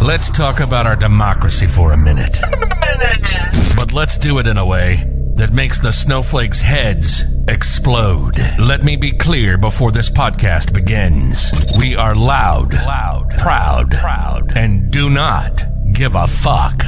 Let's talk about our democracy for a minute. But let's do it in a way that makes the snowflakes' heads explode. Let me be clear before this podcast begins. We are loud, Loud. proud, Proud. and do not give a fuck.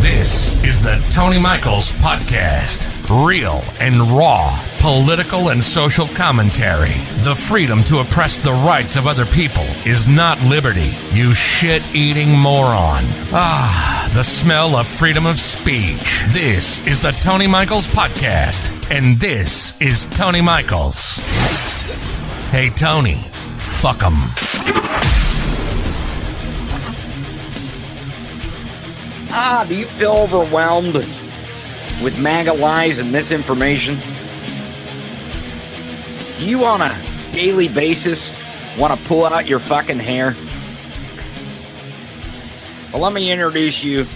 This is the Tony Michaels Podcast. Real and raw political and social commentary. The freedom to oppress the rights of other people is not liberty, you shit eating moron. Ah, the smell of freedom of speech. This is the Tony Michaels Podcast, and this is Tony Michaels. Hey, Tony, fuck 'em. Ah, do you feel overwhelmed with MAGA lies and misinformation? You on a daily basis want to pull out your fucking hair? Well, let me introduce you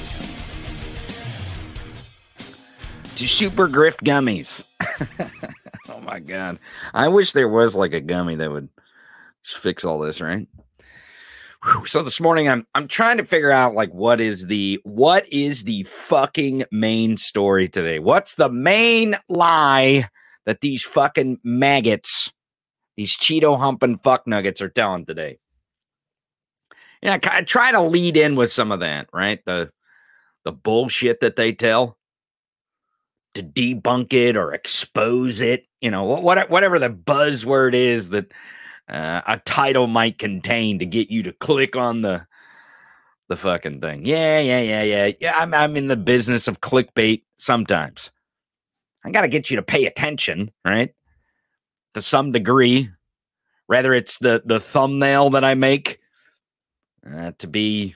to Super Grift Gummies. oh my god. I wish there was like a gummy that would fix all this, right? So this morning I'm I'm trying to figure out like what is the what is the fucking main story today? What's the main lie that these fucking maggots, these Cheeto humping fuck nuggets are telling today? Yeah, I, try to lead in with some of that, right? The the bullshit that they tell to debunk it or expose it, you know, what whatever the buzzword is that uh, a title might contain to get you to click on the the fucking thing. Yeah, yeah, yeah, yeah. Yeah, I'm I'm in the business of clickbait sometimes. I got to get you to pay attention, right? To some degree. Rather it's the the thumbnail that I make uh, to be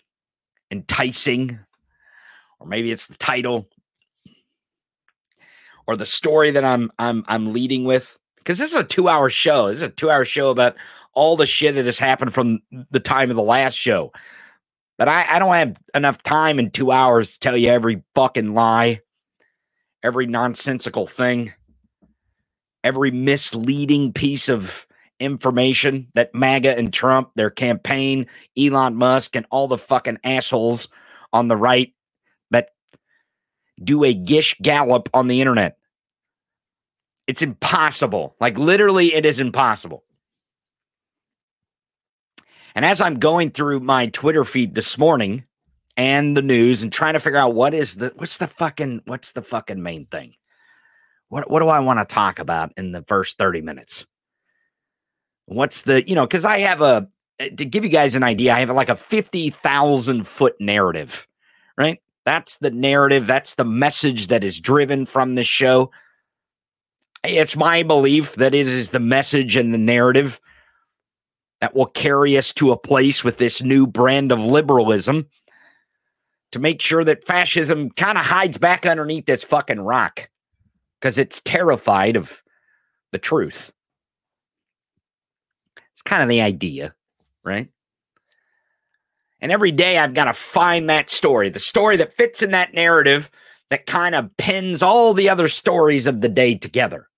enticing or maybe it's the title or the story that I'm I'm I'm leading with because this is a two hour show. This is a two hour show about all the shit that has happened from the time of the last show. But I, I don't have enough time in two hours to tell you every fucking lie, every nonsensical thing, every misleading piece of information that MAGA and Trump, their campaign, Elon Musk, and all the fucking assholes on the right that do a gish gallop on the internet. It's impossible. Like literally, it is impossible. And as I'm going through my Twitter feed this morning and the news and trying to figure out what is the what's the fucking what's the fucking main thing? What what do I want to talk about in the first 30 minutes? What's the, you know, because I have a eh, to give you guys an idea, I have like a 50,000 foot narrative, right? That's the narrative. That's the message that is driven from this show. It's my belief that it is the message and the narrative that will carry us to a place with this new brand of liberalism to make sure that fascism kind of hides back underneath this fucking rock because it's terrified of the truth. It's kind of the idea, right? And every day I've got to find that story, the story that fits in that narrative that kind of pins all the other stories of the day together.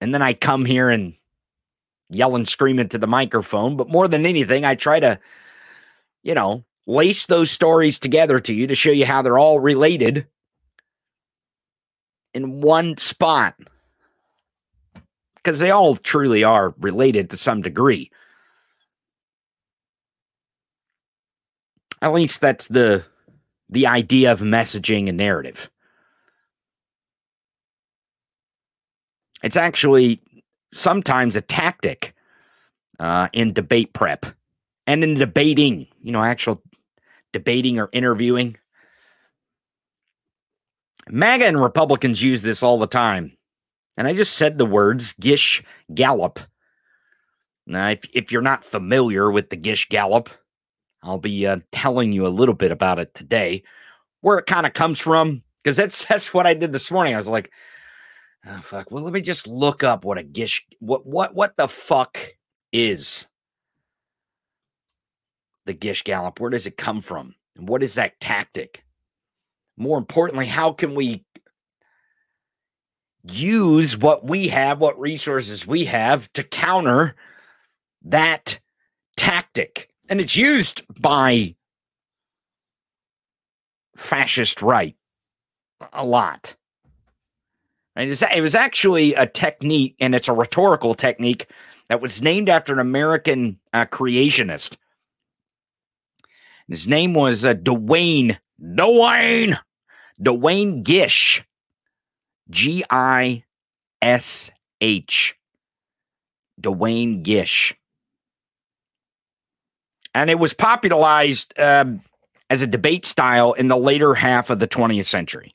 And then I come here and yell and scream into the microphone. But more than anything, I try to, you know, lace those stories together to you to show you how they're all related in one spot. Because they all truly are related to some degree. At least that's the the idea of messaging and narrative. It's actually sometimes a tactic uh, in debate prep and in debating, you know, actual debating or interviewing. MAGA and Republicans use this all the time. And I just said the words Gish Gallop. Now, if, if you're not familiar with the Gish Gallop, I'll be uh, telling you a little bit about it today, where it kind of comes from, because that's that's what I did this morning. I was like, oh fuck. Well, let me just look up what a Gish what what what the fuck is the Gish Gallop? Where does it come from? And what is that tactic? More importantly, how can we use what we have, what resources we have to counter that tactic. And it's used by fascist right a lot. And it was actually a technique, and it's a rhetorical technique that was named after an American uh, creationist. His name was uh, Duane, Duane, Duane Gish, G I S H, Duane Gish. And it was popularized um, as a debate style in the later half of the 20th century.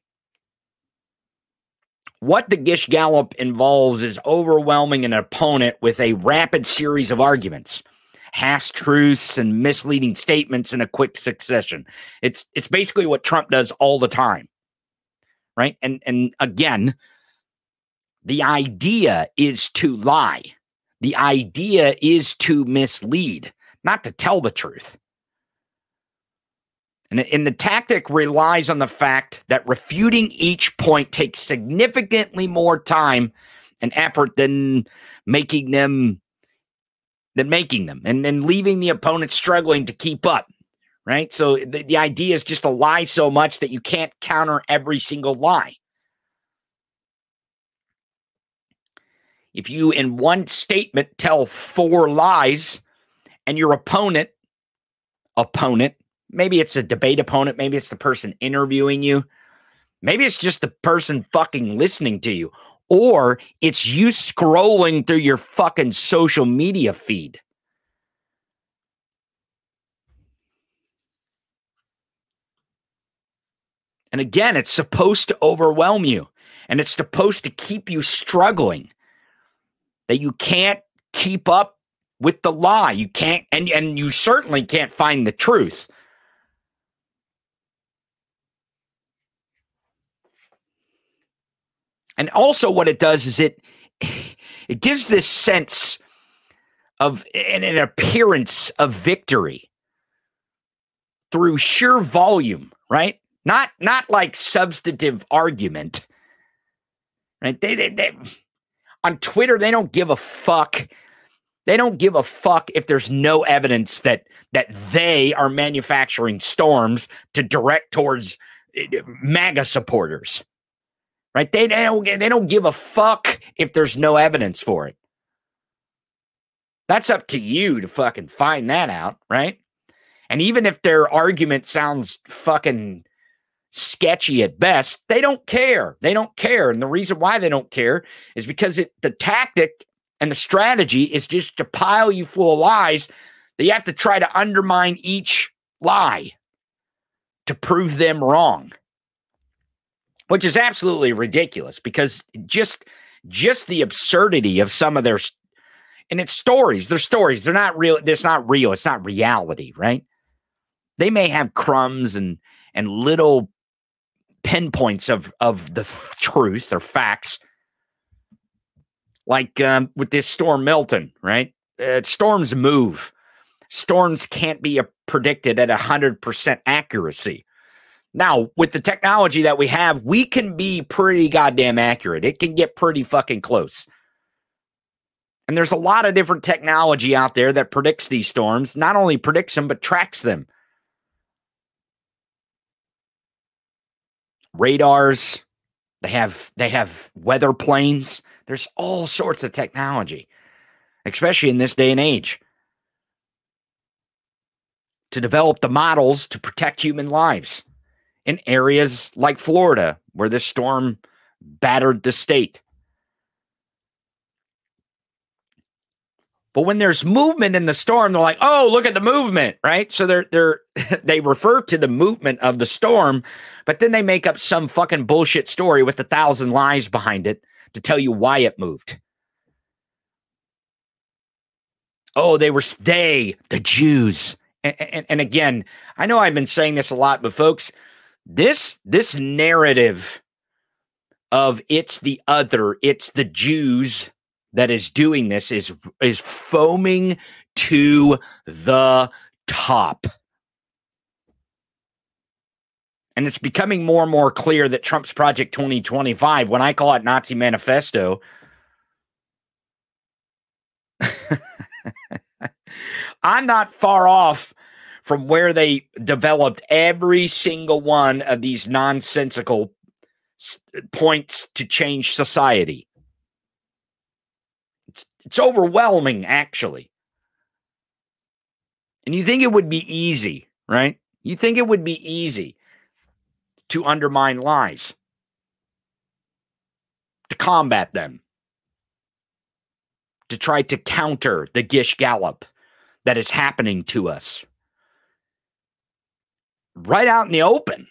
What the Gish Gallop involves is overwhelming an opponent with a rapid series of arguments, half truths, and misleading statements in a quick succession. It's it's basically what Trump does all the time, right? And and again, the idea is to lie. The idea is to mislead, not to tell the truth. And, and the tactic relies on the fact that refuting each point takes significantly more time and effort than making them than making them and then leaving the opponent struggling to keep up. Right. So the, the idea is just to lie so much that you can't counter every single lie. If you, in one statement, tell four lies and your opponent, opponent Maybe it's a debate opponent. Maybe it's the person interviewing you. Maybe it's just the person fucking listening to you. Or it's you scrolling through your fucking social media feed. And again, it's supposed to overwhelm you and it's supposed to keep you struggling that you can't keep up with the lie. You can't, and, and you certainly can't find the truth. And also, what it does is it it gives this sense of an, an appearance of victory through sheer volume, right? Not not like substantive argument. Right? They, they, they on Twitter they don't give a fuck. They don't give a fuck if there's no evidence that that they are manufacturing storms to direct towards eh, MAGA supporters right? They, they don't they don't give a fuck if there's no evidence for it. That's up to you to fucking find that out, right? And even if their argument sounds fucking sketchy at best, they don't care. They don't care. And the reason why they don't care is because it the tactic and the strategy is just to pile you full of lies that you have to try to undermine each lie to prove them wrong which is absolutely ridiculous because just just the absurdity of some of their and it's stories they're stories they're not real it's not real it's not reality right? They may have crumbs and and little pinpoints of of the f- truth or facts. Like um, with this storm milton right? Uh, storms move. Storms can't be a, predicted at 100% accuracy now, with the technology that we have, we can be pretty goddamn accurate. It can get pretty fucking close. And there's a lot of different technology out there that predicts these storms, not only predicts them, but tracks them. Radars, they have they have weather planes. There's all sorts of technology, especially in this day and age, to develop the models to protect human lives in areas like Florida, where this storm battered the state. But when there's movement in the storm, they're like, "Oh, look at the movement!" Right? So they're they're they refer to the movement of the storm, but then they make up some fucking bullshit story with a thousand lies behind it to tell you why it moved. Oh, they were they the Jews, and, and, and again, I know I've been saying this a lot, but folks, this this narrative of it's the other, it's the Jews that is doing this is is foaming to the top. And it's becoming more and more clear that Trump's Project 2025, when I call it Nazi Manifesto, I'm not far off from where they developed every single one of these nonsensical points to change society. It's, it's overwhelming, actually. And you think it would be easy, right? You think it would be easy to undermine lies, to combat them, to try to counter the Gish Gallop that is happening to us right out in the open.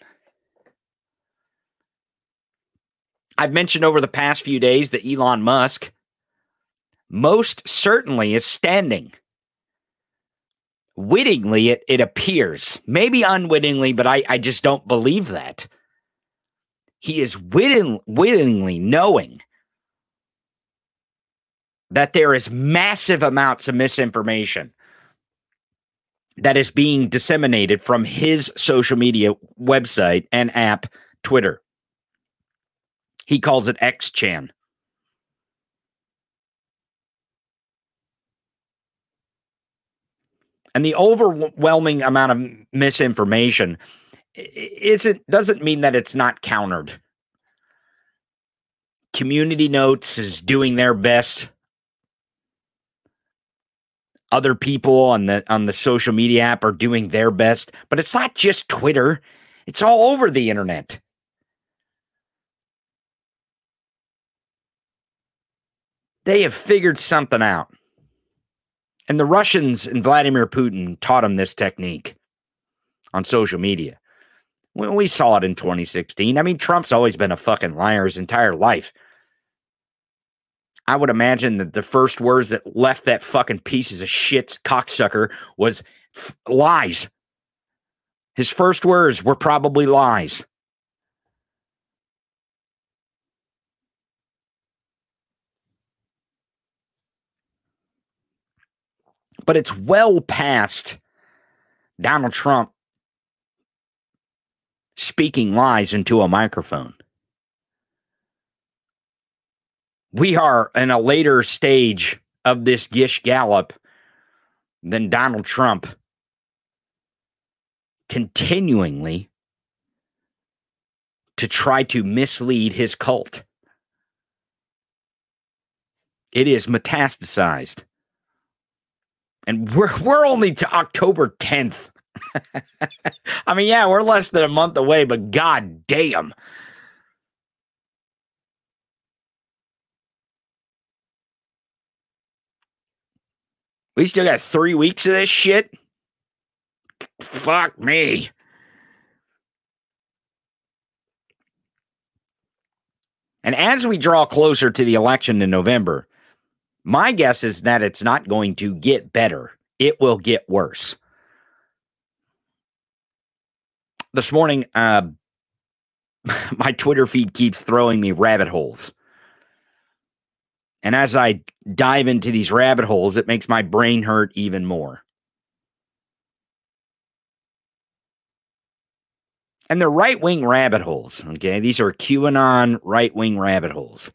I've mentioned over the past few days that Elon Musk most certainly is standing. Wittingly, it, it appears, maybe unwittingly, but I, I just don't believe that. He is witting, wittingly knowing that there is massive amounts of misinformation that is being disseminated from his social media website and app, Twitter. He calls it XChan. And the overwhelming amount of misinformation isn't doesn't mean that it's not countered. Community Notes is doing their best other people on the on the social media app are doing their best, but it's not just Twitter. It's all over the internet. They have figured something out. And the Russians and Vladimir Putin taught them this technique on social media. When we saw it in 2016. I mean, Trump's always been a fucking liar his entire life. I would imagine that the first words that left that fucking pieces of shit cocksucker was f- lies. His first words were probably lies. But it's well past Donald Trump speaking lies into a microphone. We are in a later stage of this Gish Gallop than Donald Trump continuingly to try to mislead his cult. It is metastasized. And we're we're only to October 10th. I mean, yeah, we're less than a month away, but god damn. We still got three weeks of this shit. Fuck me. And as we draw closer to the election in November, my guess is that it's not going to get better. It will get worse. This morning, uh, my Twitter feed keeps throwing me rabbit holes. And as I dive into these rabbit holes, it makes my brain hurt even more. And they're right wing rabbit holes. Okay. These are QAnon right wing rabbit holes.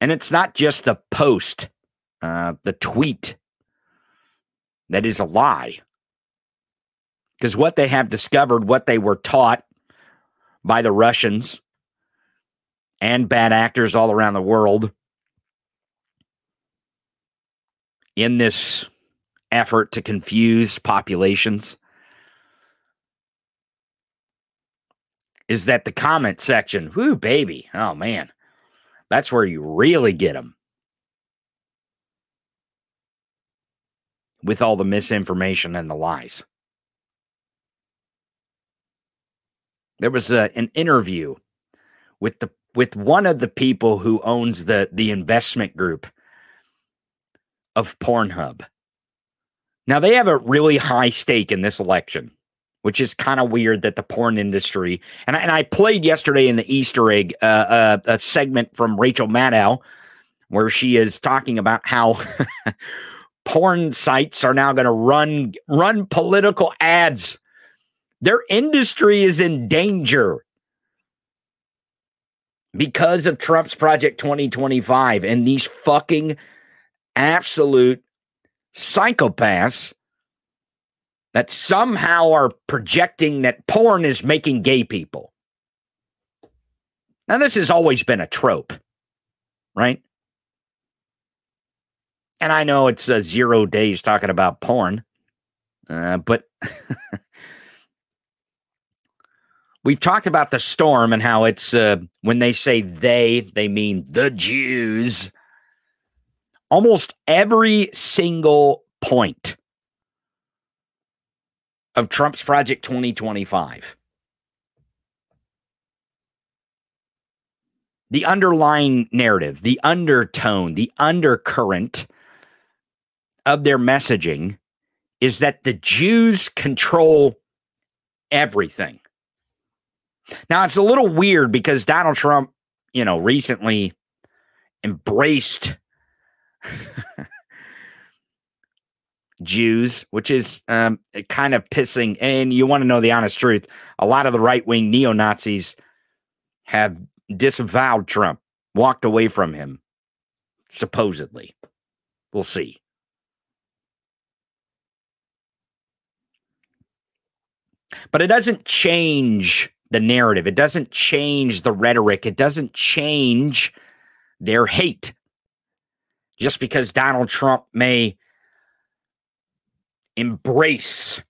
And it's not just the post, uh, the tweet that is a lie. Because what they have discovered, what they were taught by the Russians, and bad actors all around the world in this effort to confuse populations is that the comment section, whoo, baby, oh man, that's where you really get them. With all the misinformation and the lies. There was a, an interview with the with one of the people who owns the the investment group of Pornhub. Now they have a really high stake in this election, which is kind of weird that the porn industry and I, and I played yesterday in the Easter egg uh, uh, a segment from Rachel Maddow where she is talking about how porn sites are now going to run run political ads. Their industry is in danger because of Trump's Project 2025 and these fucking absolute psychopaths that somehow are projecting that porn is making gay people. Now, this has always been a trope, right? And I know it's uh, zero days talking about porn, uh, but we've talked about the storm and how it's uh, when they say they, they mean the Jews. Almost every single point of Trump's Project 2025. The underlying narrative, the undertone, the undercurrent of their messaging is that the Jews control everything. Now, it's a little weird because Donald Trump, you know, recently embraced Jews, which is um, kind of pissing. And you want to know the honest truth a lot of the right wing neo Nazis have disavowed Trump, walked away from him, supposedly. We'll see. But it doesn't change the narrative. It doesn't change the rhetoric. It doesn't change their hate. Just because Donald Trump may embrace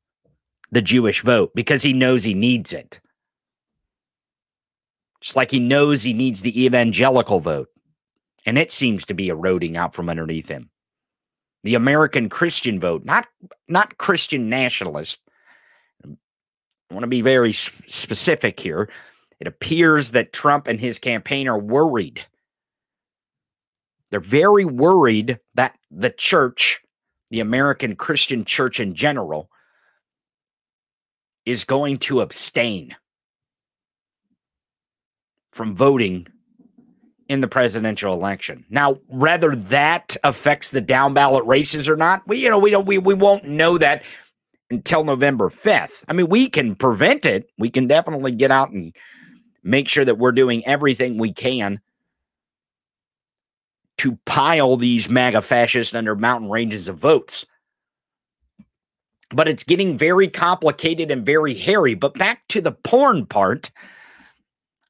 the Jewish vote because he knows he needs it. Just like he knows he needs the evangelical vote. And it seems to be eroding out from underneath him. The American Christian vote, not not Christian nationalist, I want to be very specific here. It appears that Trump and his campaign are worried. They're very worried that the church, the American Christian church in general, is going to abstain from voting in the presidential election. Now, whether that affects the down ballot races or not, we you know we don't we we won't know that until November 5th. I mean, we can prevent it. We can definitely get out and make sure that we're doing everything we can to pile these MAGA fascists under mountain ranges of votes. But it's getting very complicated and very hairy. But back to the porn part,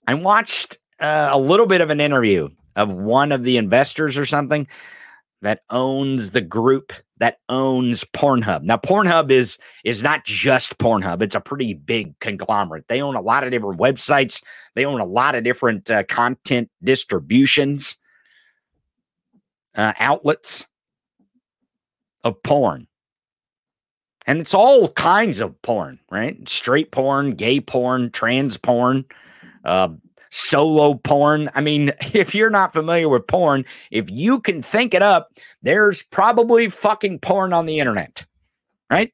I watched uh, a little bit of an interview of one of the investors or something that owns the group that owns Pornhub. Now, Pornhub is is not just Pornhub; it's a pretty big conglomerate. They own a lot of different websites. They own a lot of different uh, content distributions uh, outlets of porn, and it's all kinds of porn, right? Straight porn, gay porn, trans porn. Uh, solo porn. I mean, if you're not familiar with porn, if you can think it up, there's probably fucking porn on the internet, right?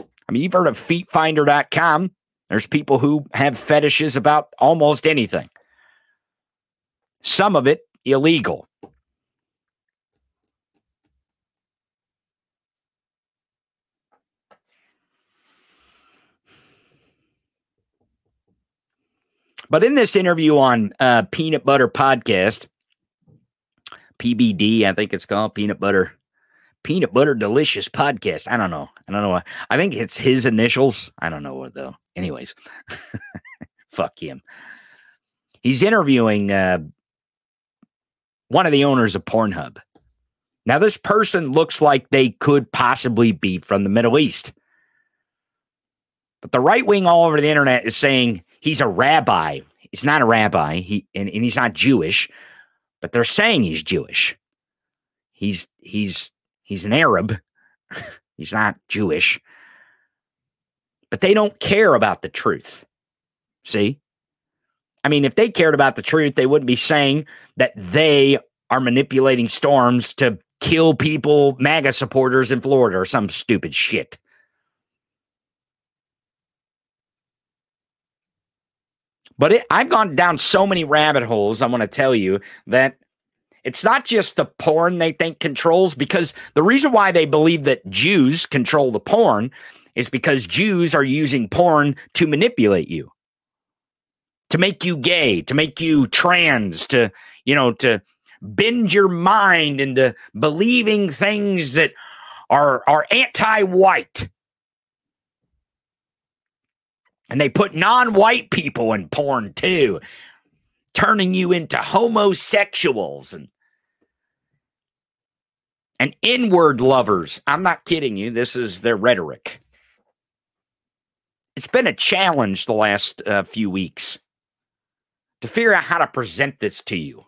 I mean, you've heard of feetfinder.com. There's people who have fetishes about almost anything. Some of it illegal. But in this interview on uh, Peanut Butter Podcast, PBD, I think it's called Peanut Butter, Peanut Butter Delicious Podcast. I don't know. I don't know. Why. I think it's his initials. I don't know what though. Anyways, fuck him. He's interviewing uh, one of the owners of Pornhub. Now, this person looks like they could possibly be from the Middle East. But the right wing all over the internet is saying he's a rabbi. He's not a rabbi. He and, and he's not Jewish, but they're saying he's Jewish. He's he's he's an Arab. he's not Jewish. But they don't care about the truth. See? I mean, if they cared about the truth, they wouldn't be saying that they are manipulating storms to kill people, MAGA supporters in Florida or some stupid shit. But it, I've gone down so many rabbit holes. I want to tell you that it's not just the porn they think controls, because the reason why they believe that Jews control the porn is because Jews are using porn to manipulate you, to make you gay, to make you trans, to, you know, to bend your mind into believing things that are are anti-white. And they put non-white people in porn too, turning you into homosexuals and and inward lovers. I'm not kidding you. This is their rhetoric. It's been a challenge the last uh, few weeks to figure out how to present this to you.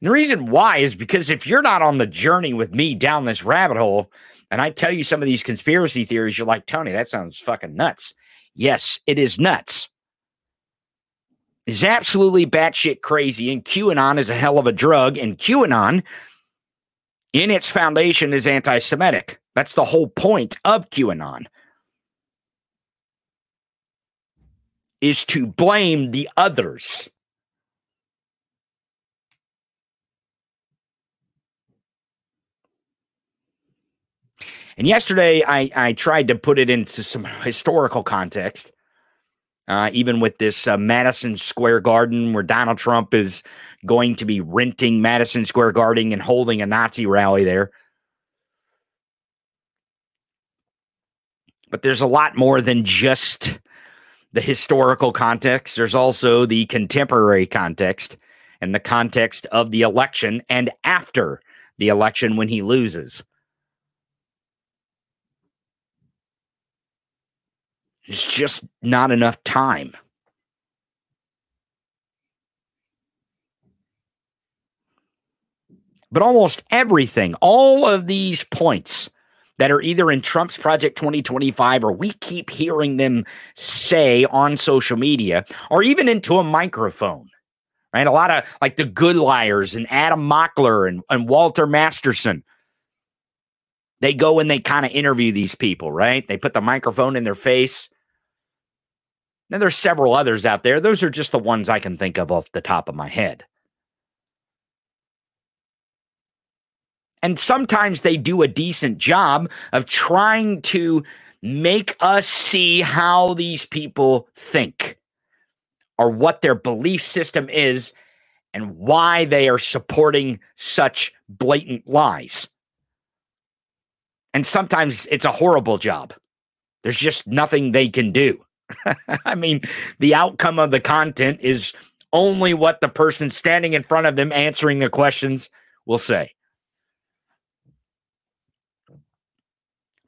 And the reason why is because if you're not on the journey with me down this rabbit hole, and I tell you some of these conspiracy theories, you're like, Tony, that sounds fucking nuts. Yes, it is nuts. It's absolutely batshit crazy. And QAnon is a hell of a drug. And QAnon, in its foundation, is anti Semitic. That's the whole point of QAnon. Is to blame the others And yesterday, I, I tried to put it into some historical context, uh, even with this uh, Madison Square Garden, where Donald Trump is going to be renting Madison Square Garden and holding a Nazi rally there. But there's a lot more than just the historical context. There's also the contemporary context and the context of the election and after the election when he loses. It's just not enough time. But almost everything, all of these points that are either in Trump's Project 2025 or we keep hearing them say on social media or even into a microphone, right? A lot of like the good liars and Adam Mockler and, and Walter Masterson they go and they kind of interview these people, right? They put the microphone in their face now, there's several others out there. Those are just the ones I can think of off the top of my head. And sometimes they do a decent job of trying to make us see how these people think or what their belief system is and why they are supporting such blatant lies. And sometimes it's a horrible job. There's just nothing they can do. I mean, the outcome of the content is only what the person standing in front of them answering the questions will say.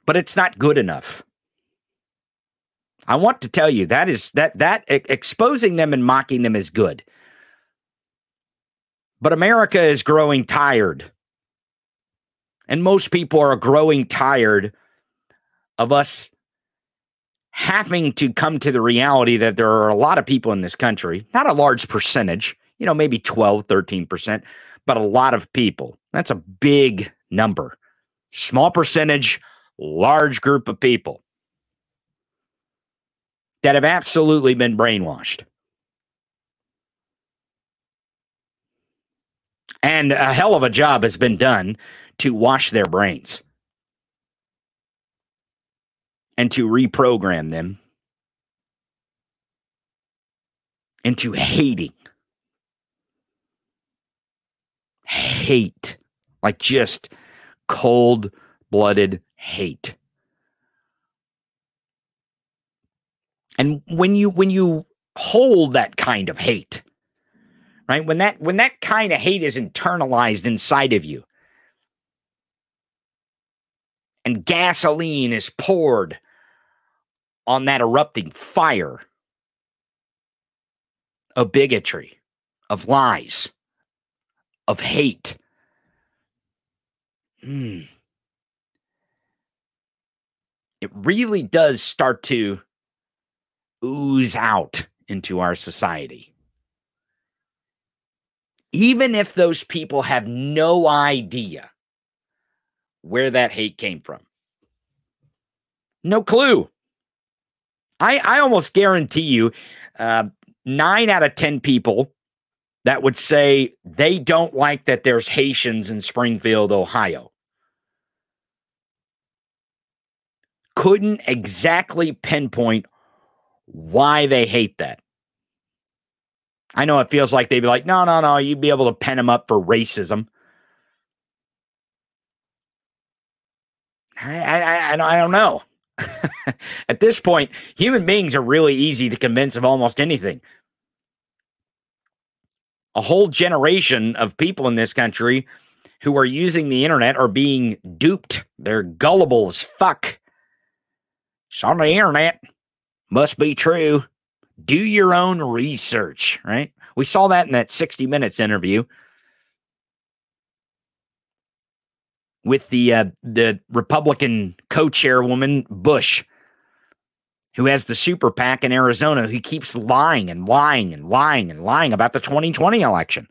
But it's not good enough. I want to tell you that is that that exposing them and mocking them is good. But America is growing tired. And most people are growing tired of us having to come to the reality that there are a lot of people in this country, not a large percentage, you know, maybe 12, 13%, but a lot of people. That's a big number. Small percentage, large group of people that have absolutely been brainwashed. And a hell of a job has been done to wash their brains and to reprogram them into hating. Hate. Like just cold blooded hate. And when you when you hold that kind of hate, right? When that when that kind of hate is internalized inside of you, and gasoline is poured on that erupting fire of bigotry, of lies, of hate. Mm. It really does start to ooze out into our society. Even if those people have no idea where that hate came from, no clue. I, I almost guarantee you uh, nine out of 10 people that would say they don't like that there's Haitians in Springfield, Ohio. Couldn't exactly pinpoint why they hate that. I know it feels like they'd be like, no, no, no, you'd be able to pen them up for racism. I, I, I don't know. At this point, human beings are really easy to convince of almost anything. A whole generation of people in this country who are using the internet are being duped. They're gullible as fuck. It's on the internet. Must be true. Do your own research, right? We saw that in that 60 Minutes interview with the uh, the Republican co-chairwoman Bush, who has the super PAC in Arizona, who keeps lying and lying and lying and lying about the 2020 election.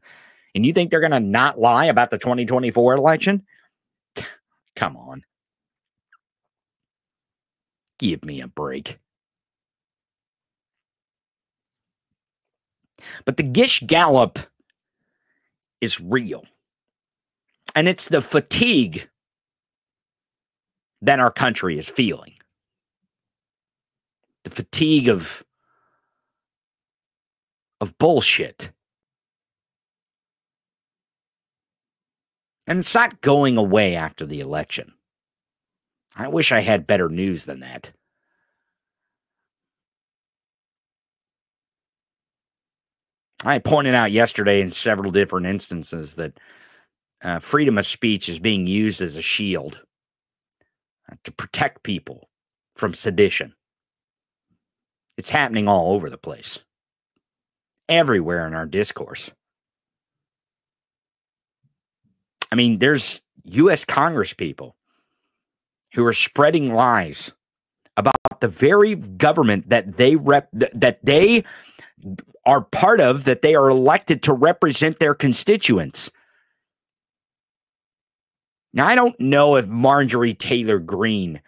And you think they're going to not lie about the 2024 election? Come on. Give me a break. But the Gish Gallop is real. And it's the fatigue that our country is feeling. The fatigue of of bullshit. And it's not going away after the election. I wish I had better news than that. I pointed out yesterday in several different instances that uh, freedom of speech is being used as a shield uh, to protect people from sedition. It's happening all over the place, everywhere in our discourse. I mean, there's U.S. Congress people who are spreading lies about the very government that they rep that they are part of that they are elected to represent their constituents now, I don't know if Marjorie Taylor Greene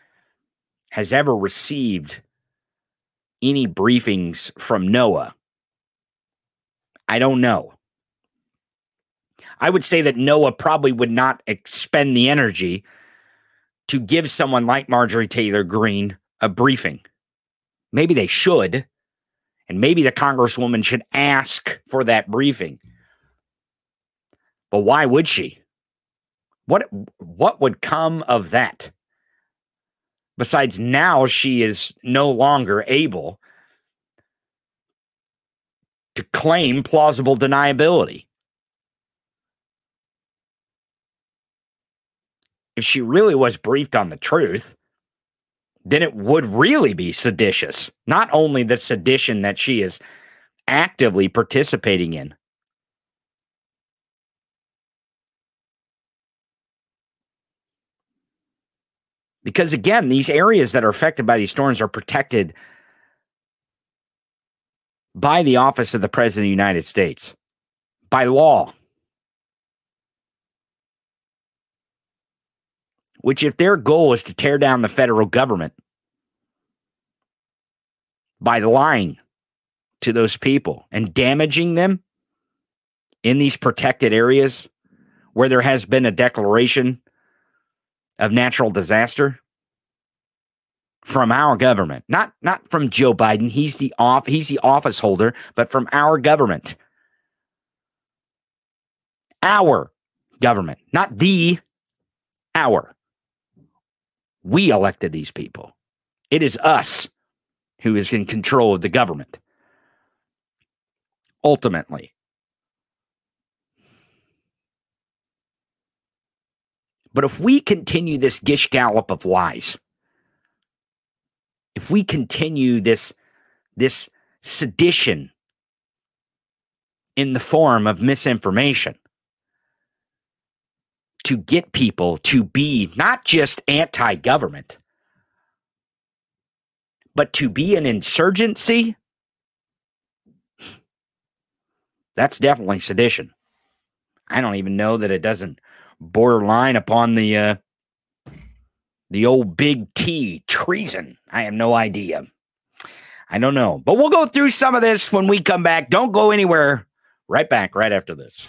has ever received any briefings from NOAA. I don't know. I would say that NOAA probably would not expend the energy to give someone like Marjorie Taylor Greene a briefing. Maybe they should, and maybe the Congresswoman should ask for that briefing. But why would she? What what would come of that? Besides, now she is no longer able to claim plausible deniability. If she really was briefed on the truth, then it would really be seditious. Not only the sedition that she is actively participating in, Because again, these areas that are affected by these storms are protected by the office of the President of the United States, by law. Which, if their goal is to tear down the federal government by lying to those people and damaging them in these protected areas where there has been a declaration of natural disaster from our government. Not not from Joe Biden. He's the off he's the office holder but from our government. Our government not the our. We elected these people. It is us who is in control of the government. Ultimately But if we continue this gish gallop of lies, if we continue this, this sedition in the form of misinformation to get people to be not just anti government, but to be an insurgency, that's definitely sedition. I don't even know that it doesn't borderline upon the uh, the old big T treason. I have no idea. I don't know. But we'll go through some of this when we come back. Don't go anywhere. Right back right after this.